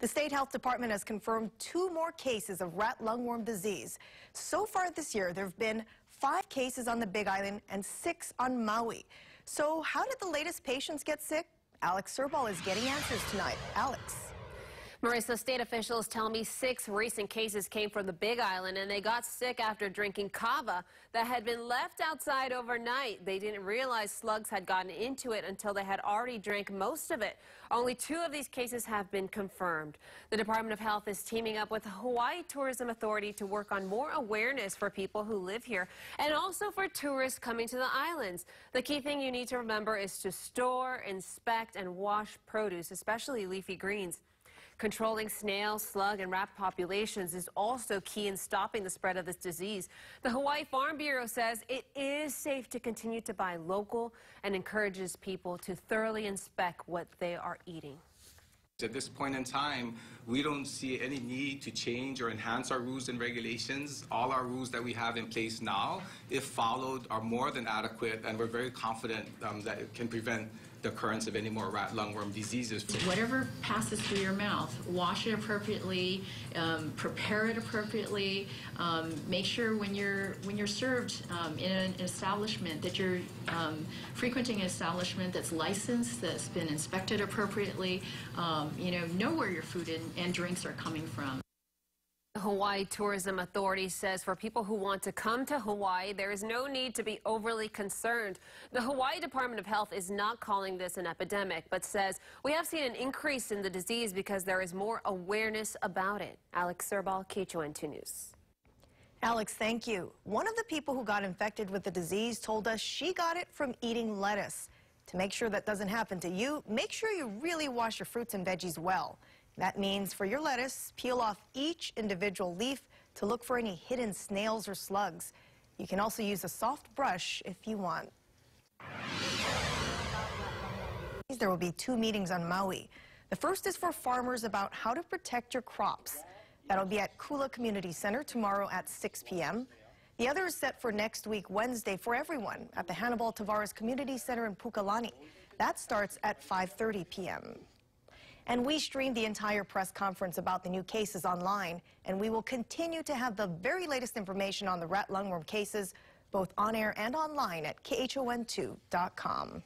The state health department has confirmed two more cases of rat lungworm disease. So far this year, there have been five cases on the Big Island and six on Maui. So how did the latest patients get sick? Alex Serbal is getting answers tonight. Alex. Marissa, state officials tell me six recent cases came from the Big Island and they got sick after drinking kava that had been left outside overnight. They didn't realize slugs had gotten into it until they had already drank most of it. Only two of these cases have been confirmed. The Department of Health is teaming up with the Hawaii Tourism Authority to work on more awareness for people who live here and also for tourists coming to the islands. The key thing you need to remember is to store, inspect, and wash produce, especially leafy greens. Controlling snail, slug, and rat populations is also key in stopping the spread of this disease. The Hawaii Farm Bureau says it is safe to continue to buy local and encourages people to thoroughly inspect what they are eating. At this point in time, we don't see any need to change or enhance our rules and regulations. All our rules that we have in place now, if followed, are more than adequate, and we're very confident um, that it can prevent the occurrence of any more rat lungworm diseases. Whatever passes through your mouth, wash it appropriately, um, prepare it appropriately. Um, make sure when you're when you're served um, in an establishment that you're um, frequenting an establishment that's licensed, that's been inspected appropriately. Um, you know, know where your food and, and drinks are coming from. The Hawaii Tourism Authority says for people who want to come to Hawaii, there is no need to be overly concerned. The Hawaii Department of Health is not calling this an epidemic, but says we have seen an increase in the disease because there is more awareness about it. Alex Serbal, KHON 2 News. Alex, thank you. One of the people who got infected with the disease told us she got it from eating lettuce. To make sure that doesn't happen to you, make sure you really wash your fruits and veggies well. That means for your lettuce, peel off each individual leaf to look for any hidden snails or slugs. You can also use a soft brush if you want. There will be two meetings on Maui. The first is for farmers about how to protect your crops. That'll be at Kula Community Center tomorrow at 6 p.m. The other is set for next week, Wednesday, for everyone at the Hannibal Tavares Community Center in Pukalani. That starts at 5.30 p.m. And we streamed the entire press conference about the new cases online, and we will continue to have the very latest information on the rat lungworm cases, both on air and online at KHON2.com.